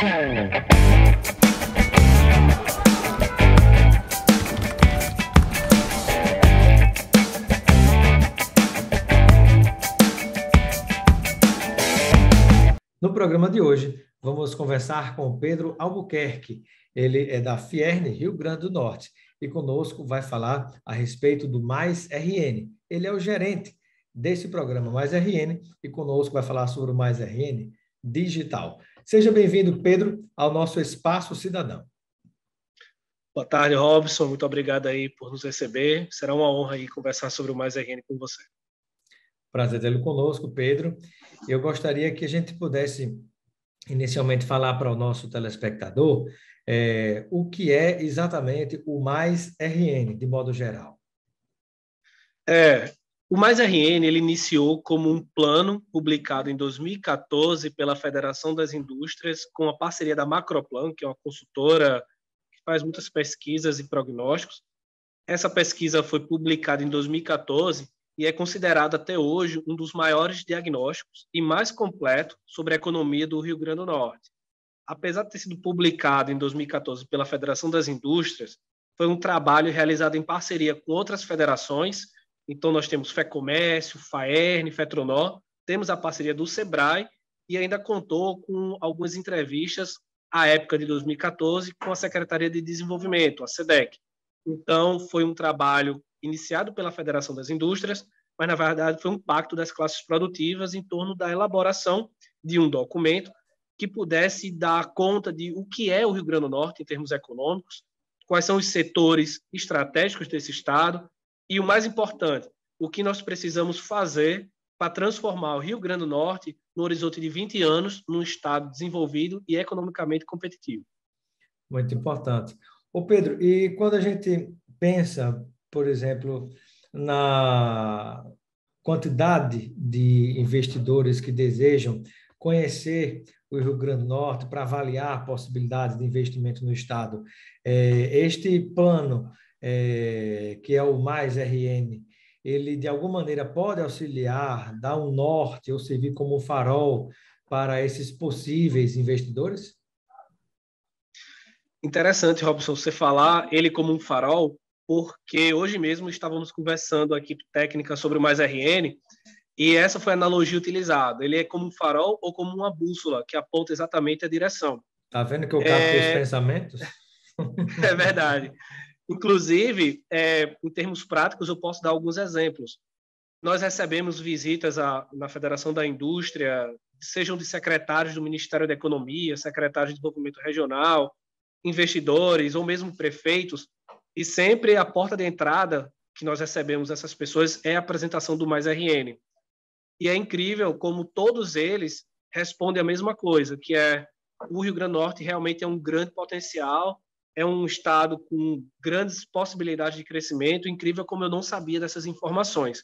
No programa de hoje, vamos conversar com Pedro Albuquerque. Ele é da Fierne, Rio Grande do Norte, e conosco vai falar a respeito do Mais RN. Ele é o gerente desse programa Mais RN e conosco vai falar sobre o Mais RN digital. Seja bem-vindo, Pedro, ao nosso Espaço Cidadão. Boa tarde, Robson. Muito obrigado aí por nos receber. Será uma honra aí conversar sobre o Mais RN com você. Prazer tê-lo conosco, Pedro. Eu gostaria que a gente pudesse inicialmente falar para o nosso telespectador é, o que é exatamente o Mais RN, de modo geral. É, o Mais RN ele iniciou como um plano publicado em 2014 pela Federação das Indústrias com a parceria da Macroplan, que é uma consultora que faz muitas pesquisas e prognósticos. Essa pesquisa foi publicada em 2014 e é considerado até hoje um dos maiores diagnósticos e mais completo sobre a economia do Rio Grande do Norte. Apesar de ter sido publicado em 2014 pela Federação das Indústrias, foi um trabalho realizado em parceria com outras federações. Então, nós temos FEComércio, FAERN, FETRONOR, temos a parceria do SEBRAE e ainda contou com algumas entrevistas à época de 2014 com a Secretaria de Desenvolvimento, a SEDEC. Então, foi um trabalho iniciado pela Federação das Indústrias, mas na verdade foi um pacto das classes produtivas em torno da elaboração de um documento que pudesse dar conta de o que é o Rio Grande do Norte em termos econômicos, quais são os setores estratégicos desse estado e o mais importante, o que nós precisamos fazer para transformar o Rio Grande do Norte no horizonte de 20 anos num estado desenvolvido e economicamente competitivo. Muito importante. Ô Pedro, e quando a gente pensa por exemplo, na quantidade de investidores que desejam conhecer o Rio Grande do Norte para avaliar a possibilidade de investimento no Estado. É, este plano, é, que é o Mais RN, ele de alguma maneira pode auxiliar, dar um norte ou servir como farol para esses possíveis investidores? Interessante, Robson, você falar ele como um farol, porque hoje mesmo estávamos conversando aqui técnica sobre o Mais RN e essa foi a analogia utilizada. Ele é como um farol ou como uma bússola que aponta exatamente a direção. Tá vendo que eu capto é... os pensamentos? é verdade. Inclusive, é, em termos práticos, eu posso dar alguns exemplos. Nós recebemos visitas na Federação da Indústria, sejam de secretários do Ministério da Economia, secretários de Desenvolvimento Regional, investidores ou mesmo prefeitos, e sempre a porta de entrada que nós recebemos essas pessoas é a apresentação do Mais RN. E é incrível como todos eles respondem a mesma coisa, que é o Rio Grande do Norte realmente é um grande potencial, é um estado com grandes possibilidades de crescimento, incrível como eu não sabia dessas informações.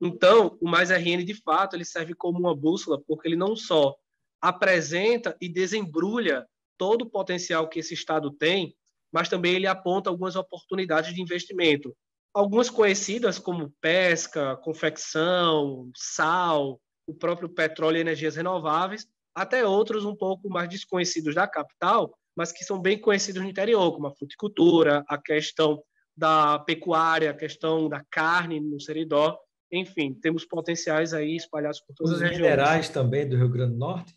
Então, o Mais RN, de fato, ele serve como uma bússola, porque ele não só apresenta e desembrulha todo o potencial que esse estado tem, mas também ele aponta algumas oportunidades de investimento. Algumas conhecidas como pesca, confecção, sal, o próprio petróleo e energias renováveis, até outros um pouco mais desconhecidos da capital, mas que são bem conhecidos no interior, como a fruticultura, a questão da pecuária, a questão da carne no Seridó. Enfim, temos potenciais aí espalhados por todas Os as regiões. minerais também do Rio Grande do Norte?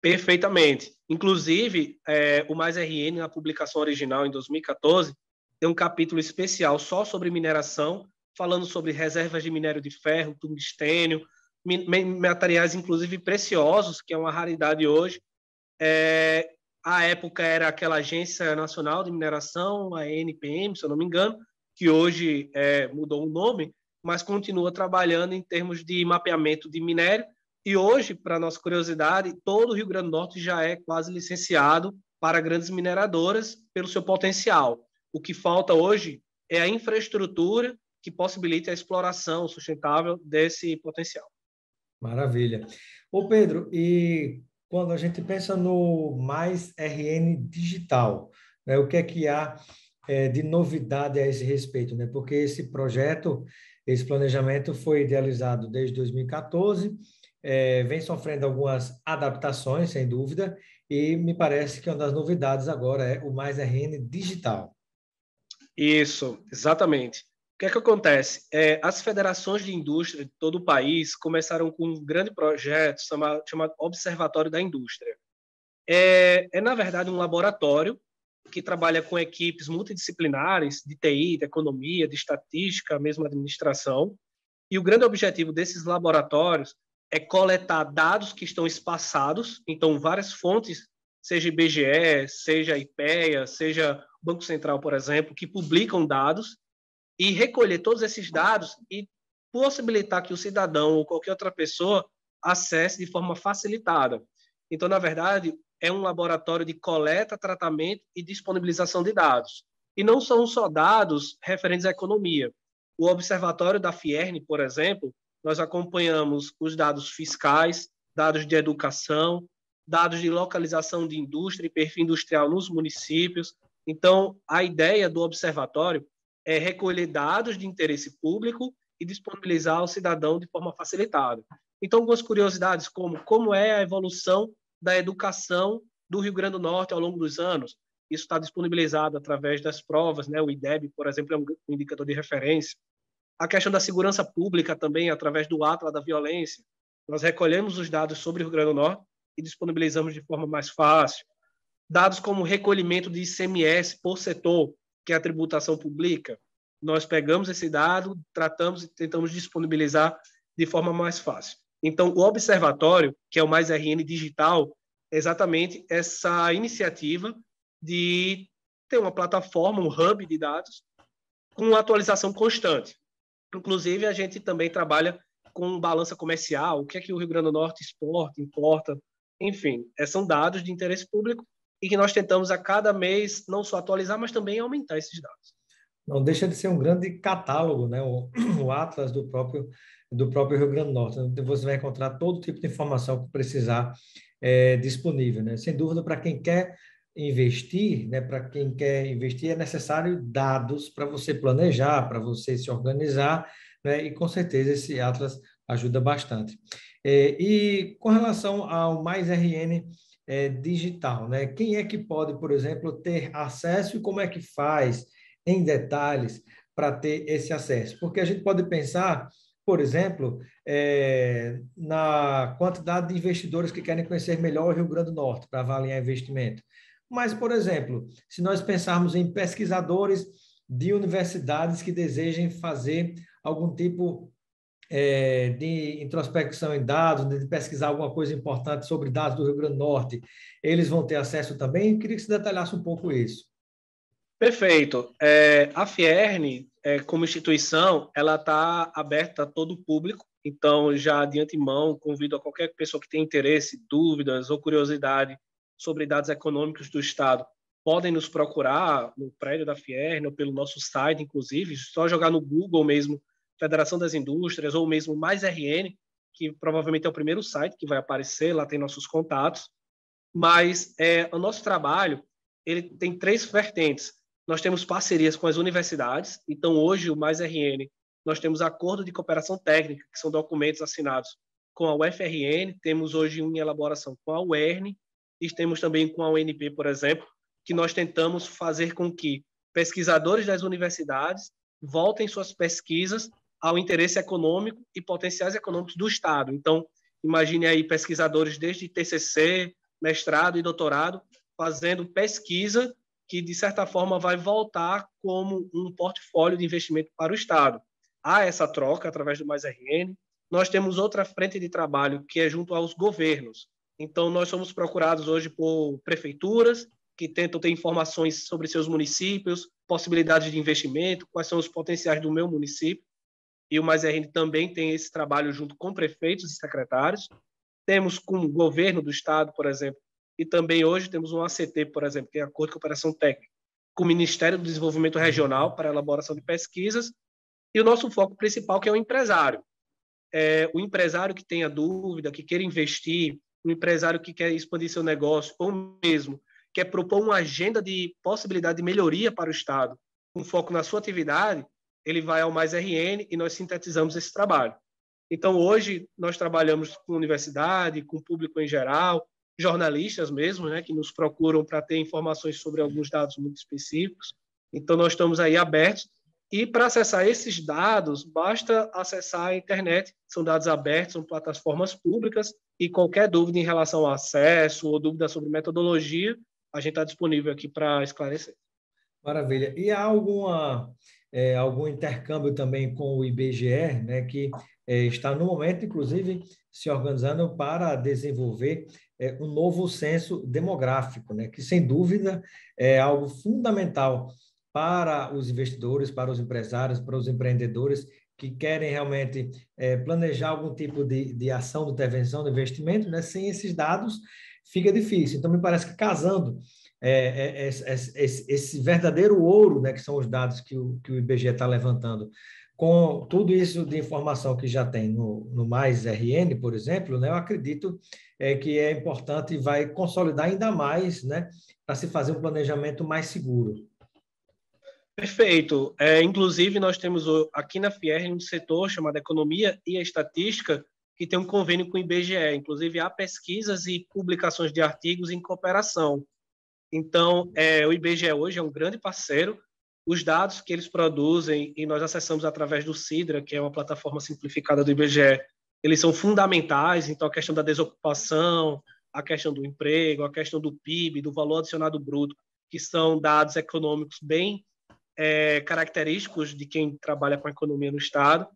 Perfeitamente. Inclusive, é, o Mais RN, na publicação original em 2014, tem um capítulo especial só sobre mineração, falando sobre reservas de minério de ferro, tungstênio, materiais inclusive preciosos, que é uma raridade hoje. É, a época era aquela Agência Nacional de Mineração, a NPM, se eu não me engano, que hoje é, mudou o nome, mas continua trabalhando em termos de mapeamento de minério e hoje, para nossa curiosidade, todo o Rio Grande do Norte já é quase licenciado para grandes mineradoras pelo seu potencial. O que falta hoje é a infraestrutura que possibilite a exploração sustentável desse potencial. Maravilha. Ô Pedro, e quando a gente pensa no Mais RN Digital, né, o que é que há é, de novidade a esse respeito? Né? Porque esse projeto, esse planejamento foi idealizado desde 2014 é, vem sofrendo algumas adaptações, sem dúvida, e me parece que uma das novidades agora é o Mais RN digital. Isso, exatamente. Que é que acontece? É, as federações de indústria de todo o país começaram com um grande projeto chamado, chamado Observatório da Indústria. É, é, na verdade, um laboratório que trabalha com equipes multidisciplinares de TI, de economia, de estatística, mesmo administração. E o grande objetivo desses laboratórios é coletar dados que estão espaçados, então várias fontes, seja IBGE, seja IPEA, seja Banco Central, por exemplo, que publicam dados e recolher todos esses dados e possibilitar que o cidadão ou qualquer outra pessoa acesse de forma facilitada. Então, na verdade, é um laboratório de coleta, tratamento e disponibilização de dados. E não são só dados referentes à economia. O observatório da Fierne, por exemplo, nós acompanhamos os dados fiscais, dados de educação, dados de localização de indústria e perfil industrial nos municípios. Então, a ideia do observatório é recolher dados de interesse público e disponibilizar ao cidadão de forma facilitada. Então, algumas curiosidades como como é a evolução da educação do Rio Grande do Norte ao longo dos anos. Isso está disponibilizado através das provas, né? O IDEB, por exemplo, é um indicador de referência. A questão da segurança pública também, através do Atlas da Violência. Nós recolhemos os dados sobre o Rio Grande do Norte e disponibilizamos de forma mais fácil. Dados como recolhimento de ICMS por setor, que é a tributação pública. Nós pegamos esse dado, tratamos e tentamos disponibilizar de forma mais fácil. Então, o observatório, que é o Mais RN Digital, é exatamente essa iniciativa de ter uma plataforma, um hub de dados com atualização constante. Inclusive, a gente também trabalha com balança comercial, o que é que o Rio Grande do Norte exporta, importa, enfim, é, são dados de interesse público e que nós tentamos a cada mês não só atualizar, mas também aumentar esses dados. Não deixa de ser um grande catálogo, né? o, o Atlas do próprio do próprio Rio Grande do Norte. Você vai encontrar todo tipo de informação que precisar é, disponível. Né? Sem dúvida, para quem quer investir, né, para quem quer investir, é necessário dados para você planejar, para você se organizar, né, e com certeza esse Atlas ajuda bastante. É, e com relação ao Mais RN é, digital, né, quem é que pode, por exemplo, ter acesso e como é que faz em detalhes para ter esse acesso? Porque a gente pode pensar por exemplo, é, na quantidade de investidores que querem conhecer melhor o Rio Grande do Norte para avaliar investimento. Mas, por exemplo, se nós pensarmos em pesquisadores de universidades que desejem fazer algum tipo é, de introspecção em dados, de pesquisar alguma coisa importante sobre dados do Rio Grande do Norte, eles vão ter acesso também? Eu queria que você detalhasse um pouco isso. Perfeito. É, a Fierne, é, como instituição, ela está aberta a todo o público. Então, já de antemão, convido a qualquer pessoa que tenha interesse, dúvidas ou curiosidade sobre dados econômicos do Estado, podem nos procurar no prédio da Fierne ou pelo nosso site, inclusive, só jogar no Google mesmo, Federação das Indústrias, ou mesmo Mais RN, que provavelmente é o primeiro site que vai aparecer, lá tem nossos contatos. Mas é, o nosso trabalho ele tem três vertentes. Nós temos parcerias com as universidades. Então, hoje, o Mais RN, nós temos acordo de cooperação técnica, que são documentos assinados com a UFRN. Temos hoje um em elaboração com a UERN e temos também com a UNP, por exemplo, que nós tentamos fazer com que pesquisadores das universidades voltem suas pesquisas ao interesse econômico e potenciais econômicos do Estado. Então, imagine aí pesquisadores desde TCC, mestrado e doutorado fazendo pesquisa que, de certa forma, vai voltar como um portfólio de investimento para o Estado. Há essa troca através do Mais RN. Nós temos outra frente de trabalho que é junto aos governos. Então, nós somos procurados hoje por prefeituras que tentam ter informações sobre seus municípios, possibilidades de investimento, quais são os potenciais do meu município. E o Mais RN também tem esse trabalho junto com prefeitos e secretários. Temos com o governo do estado, por exemplo, e também hoje temos um ACT, por exemplo, que é Acordo de Cooperação Técnica, com o Ministério do Desenvolvimento Regional para elaboração de pesquisas, e o nosso foco principal, que é o empresário. É, o empresário que tenha dúvida, que queira investir, o empresário que quer expandir seu negócio, ou mesmo quer propor uma agenda de possibilidade de melhoria para o Estado, com foco na sua atividade, ele vai ao Mais RN e nós sintetizamos esse trabalho. Então, hoje, nós trabalhamos com universidade, com público em geral, jornalistas mesmo, né, que nos procuram para ter informações sobre alguns dados muito específicos. Então, nós estamos aí abertos. E para acessar esses dados, basta acessar a internet. São dados abertos, são plataformas públicas. E qualquer dúvida em relação ao acesso ou dúvida sobre metodologia, a gente está disponível aqui para esclarecer. Maravilha. E há alguma, é, algum intercâmbio também com o IBGE, né, que é, está no momento, inclusive, se organizando para desenvolver é, um novo censo demográfico, né, que sem dúvida é algo fundamental para os investidores, para os empresários, para os empreendedores que querem realmente é, planejar algum tipo de, de ação de intervenção de investimento, né? sem esses dados fica difícil. Então, me parece que casando é, é, esse, esse, verdadeiro ouro, né, que são os dados que o, que o IBGE está levantando, com tudo isso de informação que já tem no, no Mais RN, por exemplo, né, eu acredito é, que é importante e vai consolidar ainda mais né, para se fazer um planejamento mais seguro. Perfeito. É, inclusive, nós temos aqui na FIER um setor chamado Economia e Estatística, que tem um convênio com o IBGE. Inclusive, há pesquisas e publicações de artigos em cooperação. Então, é, o IBGE hoje é um grande parceiro. Os dados que eles produzem, e nós acessamos através do CIDRA, que é uma plataforma simplificada do IBGE, eles são fundamentais. Então, a questão da desocupação, a questão do emprego, a questão do PIB, do valor adicionado bruto, que são dados econômicos bem é, característicos de quem trabalha com a economia no Estado,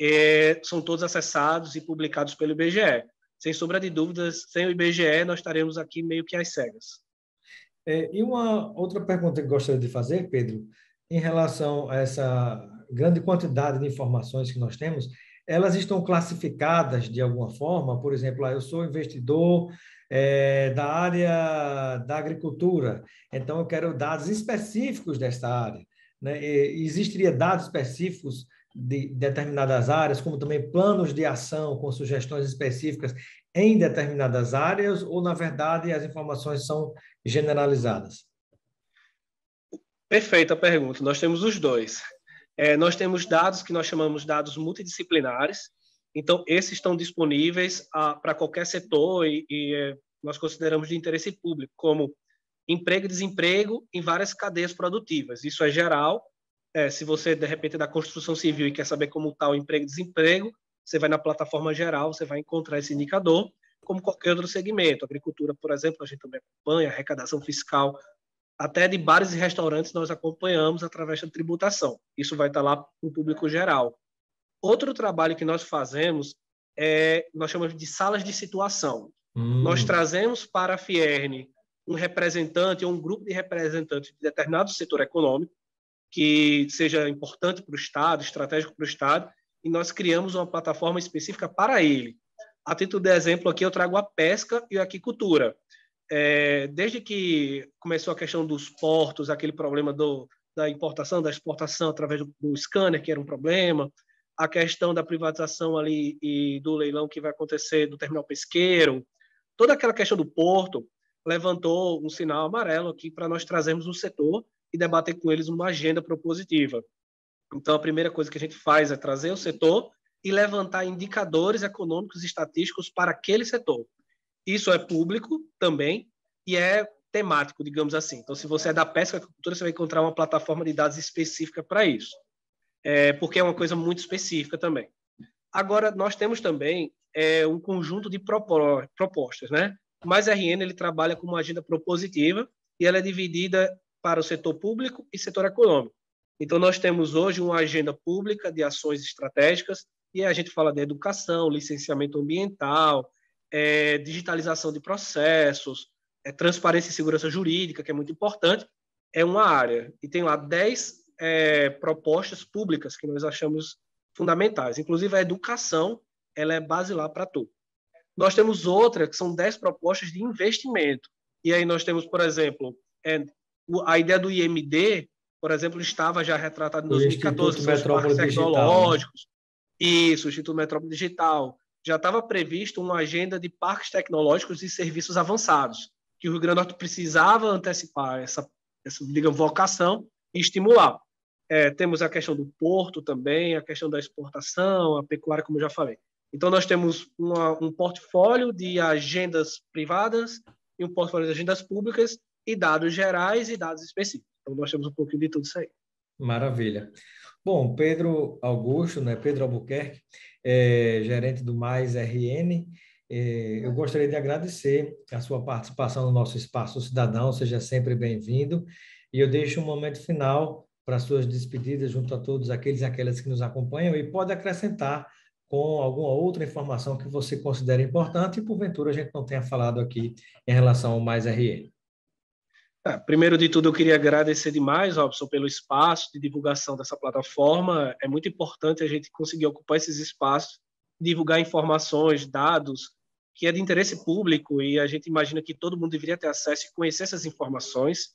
é, são todos acessados e publicados pelo IBGE. Sem sombra de dúvidas, sem o IBGE, nós estaremos aqui meio que às cegas. É, e uma outra pergunta que gostaria de fazer, Pedro, em relação a essa grande quantidade de informações que nós temos, elas estão classificadas de alguma forma? Por exemplo, ah, eu sou investidor é, da área da agricultura, então eu quero dados específicos desta área. Né? Existiria dados específicos de determinadas áreas, como também planos de ação com sugestões específicas em determinadas áreas, ou, na verdade, as informações são generalizadas? Perfeita pergunta. Nós temos os dois. É, nós temos dados que nós chamamos dados multidisciplinares, então, esses estão disponíveis ah, para qualquer setor e, e é, nós consideramos de interesse público, como emprego e desemprego em várias cadeias produtivas. Isso é geral. É, se você, de repente, é da construção civil e quer saber como está o emprego e desemprego, você vai na plataforma geral, você vai encontrar esse indicador, como qualquer outro segmento. Agricultura, por exemplo, a gente também acompanha, arrecadação fiscal, até de bares e restaurantes nós acompanhamos através da tributação. Isso vai estar lá no público geral. Outro trabalho que nós fazemos é, nós chamamos de salas de situação. Hum. Nós trazemos para a Fierne um representante ou um grupo de representantes de determinado setor econômico que seja importante para o Estado, estratégico para o Estado, e nós criamos uma plataforma específica para ele. A título de exemplo, aqui eu trago a pesca e a aquicultura. É, desde que começou a questão dos portos, aquele problema do, da importação, da exportação através do, do scanner, que era um problema, a questão da privatização ali e do leilão que vai acontecer do terminal pesqueiro, toda aquela questão do porto, levantou um sinal amarelo aqui para nós trazermos o setor e debater com eles uma agenda propositiva. Então, a primeira coisa que a gente faz é trazer o setor e levantar indicadores econômicos e estatísticos para aquele setor. Isso é público também e é temático, digamos assim. Então, se você é da pesca e agricultura, você vai encontrar uma plataforma de dados específica para isso, é, porque é uma coisa muito específica também. Agora, nós temos também é, um conjunto de propostas, né? Mas a RN ele trabalha com uma agenda propositiva e ela é dividida para o setor público e setor econômico. Então, nós temos hoje uma agenda pública de ações estratégicas e a gente fala de educação, licenciamento ambiental, é, digitalização de processos, é, transparência e segurança jurídica, que é muito importante, é uma área. E tem lá 10 é, propostas públicas que nós achamos fundamentais. Inclusive, a educação ela é basilar para tudo. Nós temos outra, que são 10 propostas de investimento. E aí nós temos, por exemplo, é, a ideia do IMD, por exemplo, estava já retratada em 2014, são os parques tecnológicos. Digital, né? Isso, o Instituto Metrópole Digital. Já estava previsto uma agenda de parques tecnológicos e serviços avançados, que o Rio Grande do Norte precisava antecipar essa, essa digamos, vocação e estimular. É, temos a questão do porto também, a questão da exportação, a pecuária, como eu já falei. Então, nós temos uma, um portfólio de agendas privadas e um portfólio de agendas públicas e dados gerais e dados específicos. Então, nós temos um pouquinho de tudo isso aí. Maravilha. Bom, Pedro Augusto, né, Pedro Albuquerque, é, gerente do Mais RN, é, eu gostaria de agradecer a sua participação no nosso Espaço Cidadão, seja sempre bem-vindo, e eu deixo um momento final para suas despedidas junto a todos aqueles e aquelas que nos acompanham e pode acrescentar com alguma outra informação que você considere importante e porventura a gente não tenha falado aqui em relação ao Mais RN. É, primeiro de tudo, eu queria agradecer demais, Robson, pelo espaço de divulgação dessa plataforma. É muito importante a gente conseguir ocupar esses espaços, divulgar informações, dados, que é de interesse público e a gente imagina que todo mundo deveria ter acesso e conhecer essas informações.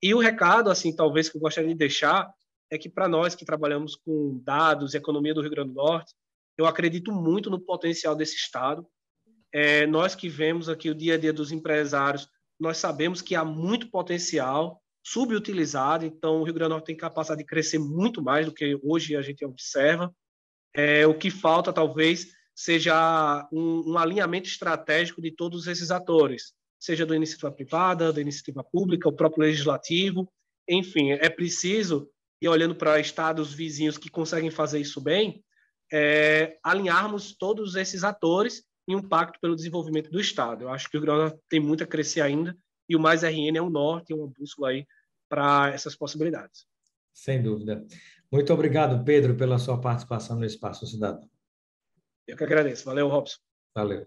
E o recado, assim, talvez que eu gostaria de deixar é que para nós que trabalhamos com dados e economia do Rio Grande do Norte, eu acredito muito no potencial desse estado. É, nós que vemos aqui o dia a dia dos empresários, nós sabemos que há muito potencial subutilizado, então o Rio Grande do Norte tem capacidade de crescer muito mais do que hoje a gente observa. É, o que falta, talvez, seja um, um alinhamento estratégico de todos esses atores, seja da iniciativa privada, da iniciativa pública, o próprio legislativo, enfim, é preciso, e olhando para estados vizinhos que conseguem fazer isso bem, é, alinharmos todos esses atores em um pacto pelo desenvolvimento do Estado. Eu acho que o Grana tem muito a crescer ainda, e o Mais RN é um norte, uma bússola aí para essas possibilidades. Sem dúvida. Muito obrigado, Pedro, pela sua participação no Espaço Cidadão. Eu que agradeço. Valeu, Robson. Valeu.